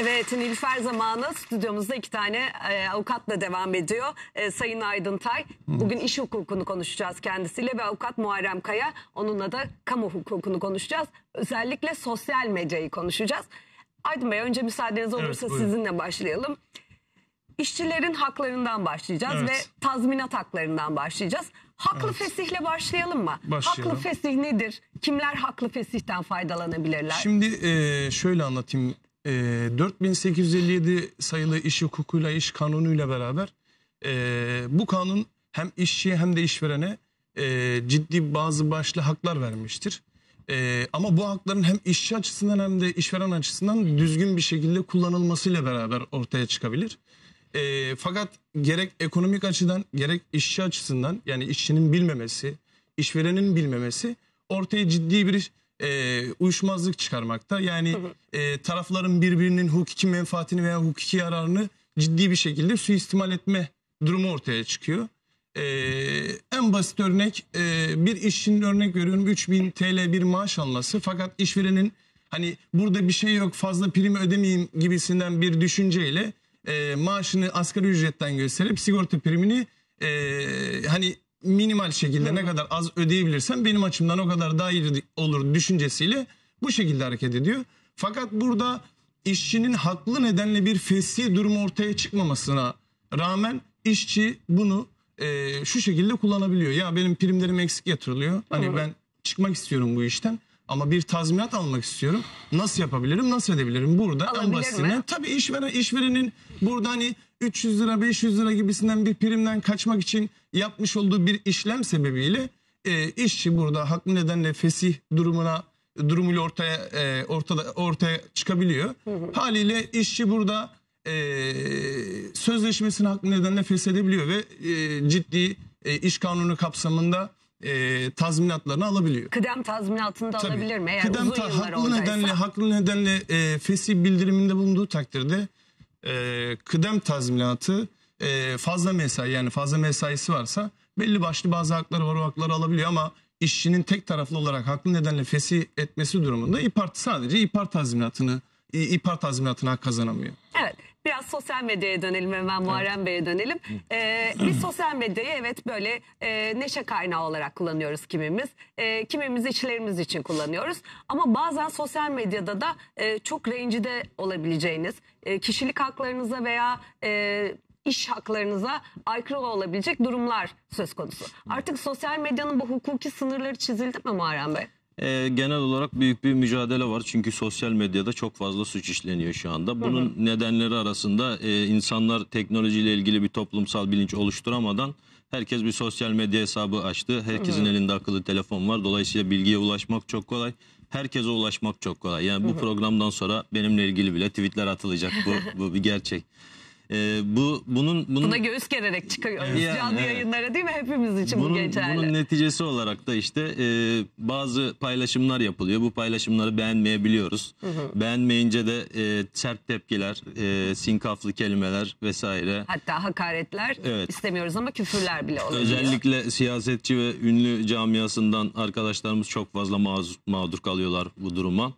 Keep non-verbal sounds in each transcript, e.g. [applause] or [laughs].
Evet Nilüfer zamanı stüdyomuzda iki tane e, avukatla devam ediyor. E, Sayın Aydın Tay. Bugün iş hukukunu konuşacağız kendisiyle ve avukat Muharrem Kaya. Onunla da kamu hukukunu konuşacağız. Özellikle sosyal medyayı konuşacağız. Aydın Bey önce müsaadeniz olursa buyurun. sizinle başlayalım. İşçilerin haklarından başlayacağız Evet. ve tazminat haklarından başlayacağız. Haklı fesihle başlayalım mı? Başlayalım. Haklı fesih nedir? Kimler haklı fesihten faydalanabilirler? Şimdi e, şöyle anlatayım. E, 4857 sayılı iş hukukuyla, iş kanunuyla beraber e, bu kanun hem işçiye hem de işverene e, ciddi bazı başlı haklar vermiştir. E, ama bu hakların hem işçi açısından hem de işveren açısından düzgün bir şekilde kullanılmasıyla beraber ortaya çıkabilir. E, fakat gerek ekonomik açıdan gerek işçi açısından yani işçinin bilmemesi, işverenin bilmemesi ortaya ciddi bir e, uyuşmazlık çıkarmakta. Yani e, tarafların birbirinin hukuki menfaatini veya hukuki yararını ciddi bir şekilde suistimal etme durumu ortaya çıkıyor. E, en basit örnek e, bir işçinin örnek veriyorum 3000 TL bir maaş alması fakat işverenin hani burada bir şey yok fazla prim ödemeyeyim gibisinden bir düşünceyle e, maaşını asgari ücretten gösterip sigorta primini e, hani minimal şekilde ne kadar az ödeyebilirsem benim açımdan o kadar daha iyi olur düşüncesiyle bu şekilde hareket ediyor. Fakat burada işçinin haklı nedenle bir fesli durum ortaya çıkmamasına rağmen işçi bunu e, şu şekilde kullanabiliyor. Ya benim primlerim eksik yatırılıyor. Hani ben çıkmak istiyorum bu işten ama bir tazminat almak istiyorum. Nasıl yapabilirim? Nasıl edebilirim? Burada Alabilir en mi? basitinden tabii işveren işverenin burada hani 300 lira 500 lira gibisinden bir primden kaçmak için yapmış olduğu bir işlem sebebiyle e, işçi burada haklı nedenle fesih durumuna durumuyla ortaya e, ortada ortaya çıkabiliyor. Haliyle işçi burada e, sözleşmesini haklı nedenle feshedebiliyor ve e, ciddi e, iş kanunu kapsamında e, tazminatlarını alabiliyor. Kıdem tazminatını da Tabii. alabilir mi? Eğer Kıdem uzun ta- haklı oradaysa. nedenle haklı nedenle e, fesih bildiriminde bulunduğu takdirde e, kıdem tazminatı e, fazla mesai yani fazla mesaisi varsa belli başlı bazı hakları var o hakları alabiliyor ama işçinin tek taraflı olarak haklı nedenle fesih etmesi durumunda İPAR sadece İPAR tazminatını İ- İPAR tazminatına kazanamıyor. Evet. Biraz sosyal medyaya dönelim hemen Muharrem Bey'e dönelim. Ee, biz sosyal medyayı evet böyle e, neşe kaynağı olarak kullanıyoruz kimimiz. E, kimimiz işlerimiz için kullanıyoruz. Ama bazen sosyal medyada da e, çok rencide olabileceğiniz, e, kişilik haklarınıza veya e, iş haklarınıza aykırı olabilecek durumlar söz konusu. Artık sosyal medyanın bu hukuki sınırları çizildi mi Muharrem Bey? Ee, genel olarak büyük bir mücadele var çünkü sosyal medyada çok fazla suç işleniyor şu anda. Bunun nedenleri arasında e, insanlar teknolojiyle ilgili bir toplumsal bilinç oluşturamadan herkes bir sosyal medya hesabı açtı. Herkesin elinde akıllı telefon var. Dolayısıyla bilgiye ulaşmak çok kolay. Herkese ulaşmak çok kolay. Yani bu programdan sonra benimle ilgili bile tweetler atılacak. Bu, bu bir gerçek. Ee, bu bunun bunun Buna göğüs gererek çıkıyoruz Yani, canlı evet. yayınlara değil mi? Hepimiz için bu bunun, geçerli. bunun neticesi olarak da işte e, bazı paylaşımlar yapılıyor. Bu paylaşımları beğenmeyebiliyoruz. Beğenmeyince de e, sert tepkiler, e, sinkaflı kelimeler vesaire. Hatta hakaretler Evet. istemiyoruz ama küfürler bile oluyor. Özellikle siyasetçi ve ünlü camiasından arkadaşlarımız çok fazla mağdur, mağdur kalıyorlar bu duruma.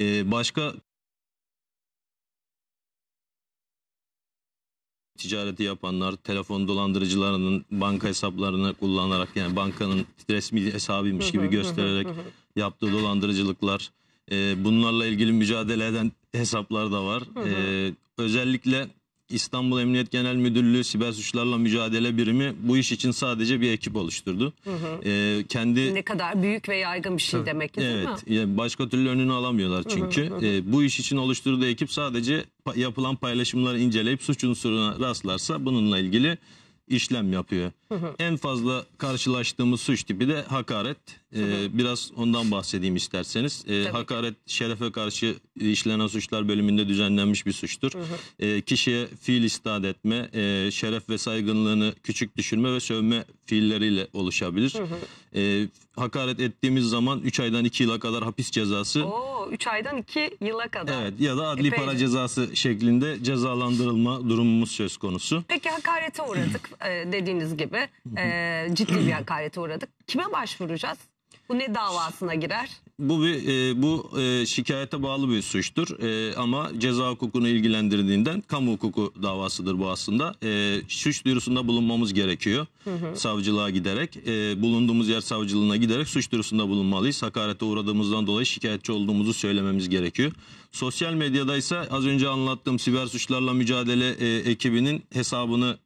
E, başka ticareti yapanlar, telefon dolandırıcılarının banka hesaplarını kullanarak yani bankanın resmi hesabıymış gibi göstererek yaptığı dolandırıcılıklar, e, bunlarla ilgili mücadele eden hesaplar da var. E, özellikle İstanbul Emniyet Genel Müdürlüğü Siber Suçlarla Mücadele Birimi bu iş için sadece bir ekip oluşturdu. E, kendi Ne kadar büyük ve yaygın bir şey demek ki değil mi? Evet, başka türlü önünü alamıyorlar çünkü. Ee, bu iş için oluşturduğu ekip sadece yapılan paylaşımları inceleyip suç unsuruna rastlarsa bununla ilgili işlem yapıyor. En fazla karşılaştığımız suç tipi de hakaret. Ee, biraz ondan bahsedeyim isterseniz. Ee, Tabii. hakaret şerefe karşı işlenen suçlar bölümünde düzenlenmiş bir suçtur. Ee, kişiye fiil istat etme, e, şeref ve saygınlığını küçük düşürme ve sövme fiilleriyle oluşabilir. Ee, hakaret ettiğimiz zaman 3 aydan 2 yıla kadar hapis cezası Oo, 3 aydan 2 yıla kadar. evet ya da adli Epeyce. para cezası şeklinde cezalandırılma durumumuz söz konusu. Peki hakarete uğradık [clears throat] e, dediğiniz gibi. E, ciddi bir hakarete uğradık. Kime başvuracağız? Bu ne davasına girer? Bu bir e, bu e, şikayete bağlı bir suçtur E, ama ceza hukukunu ilgilendirdiğinden kamu hukuku davasıdır bu aslında. E, suç duyurusunda bulunmamız gerekiyor. Savcılığa giderek e, bulunduğumuz yer savcılığına giderek suç duyurusunda bulunmalıyız. Hakarete uğradığımızdan dolayı şikayetçi olduğumuzu söylememiz gerekiyor. Sosyal medyada ise az önce anlattığım siber suçlarla mücadele e, ekibinin hesabını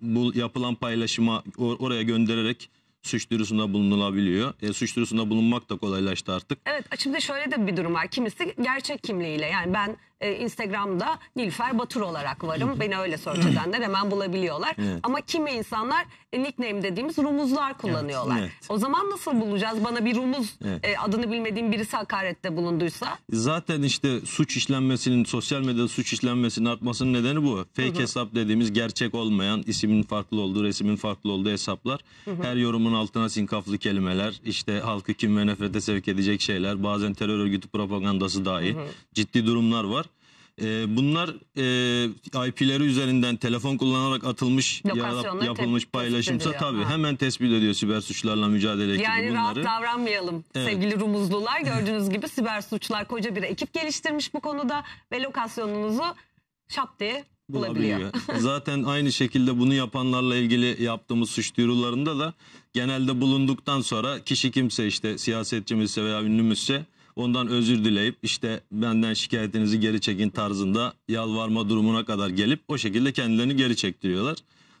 bu yapılan paylaşıma or- oraya göndererek suç duyurusunda bulunulabiliyor. E, suç duyurusunda bulunmak da kolaylaştı artık. Evet şimdi şöyle de bir durum var. Kimisi gerçek kimliğiyle yani ben e, Instagram'da Nilüfer Batur olarak varım. Beni öyle search edenler hemen bulabiliyorlar. Evet. Ama kimi insanlar e, nickname dediğimiz rumuzlar kullanıyorlar. evet. O zaman nasıl bulacağız? Bana bir rumuz Evet. e, adını bilmediğim birisi hakarette bulunduysa. Zaten işte suç işlenmesinin, sosyal medyada suç işlenmesinin artmasının nedeni bu. Fake hesap dediğimiz gerçek olmayan, ismin farklı olduğu, resmin farklı olduğu hesaplar. Her yorumun altına sinkaflı kelimeler, işte halkı kim ve nefrete sevk edecek şeyler, bazen terör örgütü propagandası dahi ciddi durumlar var. Ee, bunlar e, IP'leri üzerinden telefon kullanarak atılmış Lokasyonları yapılmış tespit paylaşımsa ediliyor. tabii Ha. hemen tespit ediyor siber suçlarla mücadele ekibi Yani rahat bunları. davranmayalım Evet. sevgili rumuzlular. [laughs] Gördüğünüz gibi siber suçlar koca bir ekip geliştirmiş bu konuda ve lokasyonunuzu şap diye bulabiliyor. bulabiliyor. [laughs] Zaten aynı şekilde bunu yapanlarla ilgili yaptığımız suç duyurularında da genelde bulunduktan sonra kişi kimse işte siyasetçimizse veya ünlümüzse ondan özür dileyip işte benden şikayetinizi geri çekin tarzında yalvarma durumuna kadar gelip o şekilde kendilerini geri çektiriyorlar.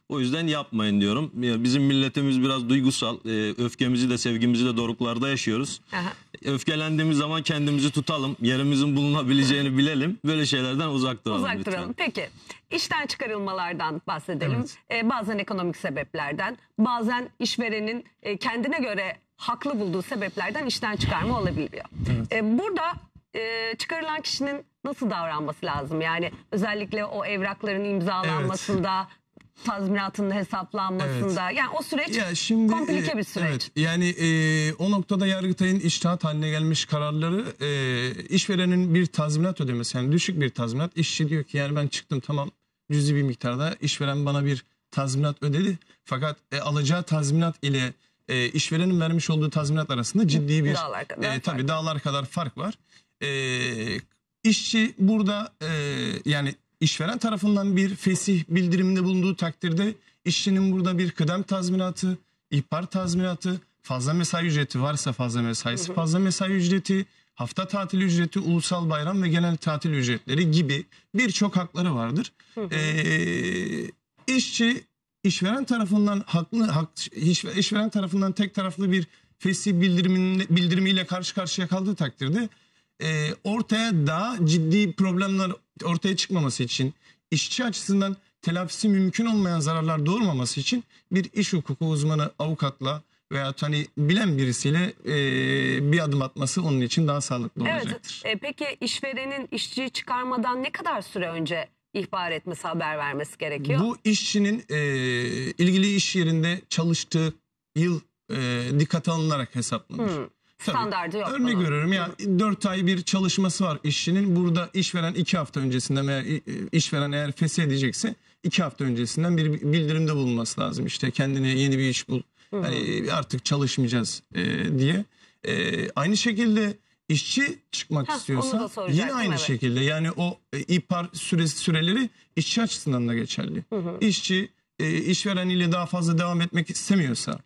O yüzden yapmayın diyorum. Bizim milletimiz biraz duygusal. Ee, Öfkemizi de sevgimizi de doruklarda yaşıyoruz. Aha. Öfkelendiğimiz zaman kendimizi tutalım. Yerimizin bulunabileceğini bilelim. Böyle şeylerden uzak duralım Uzak lütfen. duralım. Peki işten çıkarılmalardan bahsedelim. Ee, bazen ekonomik sebeplerden, bazen işverenin e, kendine göre haklı bulduğu sebeplerden işten çıkarma olabiliyor. Ee, burada e, çıkarılan kişinin nasıl davranması lazım? Yani özellikle o evrakların imzalanmasında, tazminatının hesaplanmasında. Yani o süreç Ya şimdi komplike e, bir süreç. Evet, yani e, o noktada Yargıtay'ın iştahat haline gelmiş kararları e, işverenin bir tazminat ödemesi yani düşük bir tazminat. İşçi diyor ki yani ben çıktım tamam cüzi bir miktarda işveren bana bir tazminat ödedi. Fakat e, alacağı tazminat ile e, işverenin vermiş olduğu tazminat arasında ciddi bir Dağlar kadar e, fark. tabii dağlar kadar fark var. E, işçi burada e, yani işveren tarafından bir fesih bildiriminde bulunduğu takdirde işçinin burada bir kıdem tazminatı, ihbar tazminatı, fazla mesai ücreti varsa fazla mesaisi, fazla mesai ücreti, hafta tatil ücreti, ulusal bayram ve genel tatil ücretleri gibi birçok hakları vardır. Ee, işçi işveren tarafından haklı hak, iş- işveren tarafından tek taraflı bir fesih bildirimiyle karşı karşıya kaldığı takdirde e, ortaya daha ciddi problemler ortaya çıkmaması için işçi açısından telafisi mümkün olmayan zararlar doğurmaması için bir iş hukuku uzmanı avukatla veya hani bilen birisiyle e, bir adım atması onun için daha sağlıklı Evet. olacaktır. E, peki işverenin işçiyi çıkarmadan ne kadar süre önce ihbar etmesi, haber vermesi gerekiyor? Bu işçinin e, ilgili iş yerinde çalıştığı yıl e, dikkate alınarak hesaplanır. Hı. Tabii. Standardı yok Örnek bunun. veriyorum ya 4 ay bir çalışması var işçinin. Burada işveren 2 hafta öncesinden veya i- işveren eğer fesih edecekse 2 hafta öncesinden bir bildirimde bulunması lazım. İşte kendine yeni bir iş bul. Hani artık çalışmayacağız e, diye. E, aynı şekilde işçi çıkmak Heh, onu da istiyorsa soracaktım, yine aynı evet. şekilde yani o e, ihbar süresi süreleri işçi açısından da geçerli. İşçi e, işveren ile daha fazla devam etmek istemiyorsa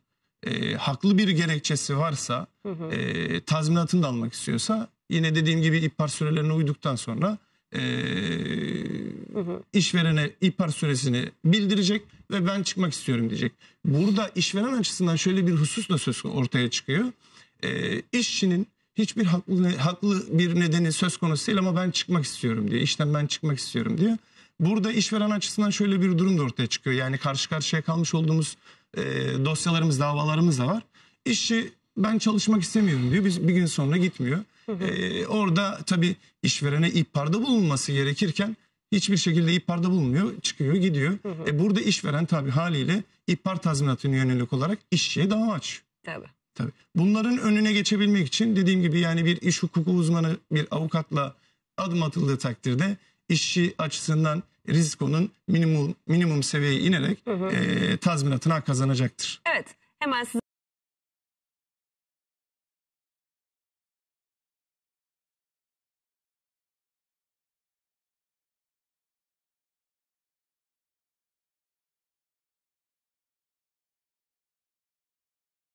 e, haklı bir gerekçesi varsa e, tazminatını da almak istiyorsa yine dediğim gibi ihbar sürelerine uyduktan sonra e, işverene ihbar süresini bildirecek ve ben çıkmak istiyorum diyecek. Burada işveren açısından şöyle bir husus da söz ortaya çıkıyor. E, işçinin hiçbir haklı, haklı bir nedeni söz konusu değil ama ben çıkmak istiyorum diye. işten ben çıkmak istiyorum diye. Burada işveren açısından şöyle bir durum da ortaya çıkıyor. Yani karşı karşıya kalmış olduğumuz e, dosyalarımız, davalarımız da var. İşçi ben çalışmak istemiyorum diyor. Biz bir gün sonra gitmiyor. E, orada tabii işverene ihbarda bulunması gerekirken hiçbir şekilde ihbarda bulunmuyor. Çıkıyor gidiyor. E, burada işveren tabii haliyle ihbar tazminatına yönelik olarak işçiye dava açıyor. Tabii. Tabii. Bunların önüne geçebilmek için dediğim gibi yani bir iş hukuku uzmanı bir avukatla adım atıldığı takdirde işçi açısından riskonun minimum minimum seviyeye inerek eee, tazminatını hak kazanacaktır. Evet. Hemen size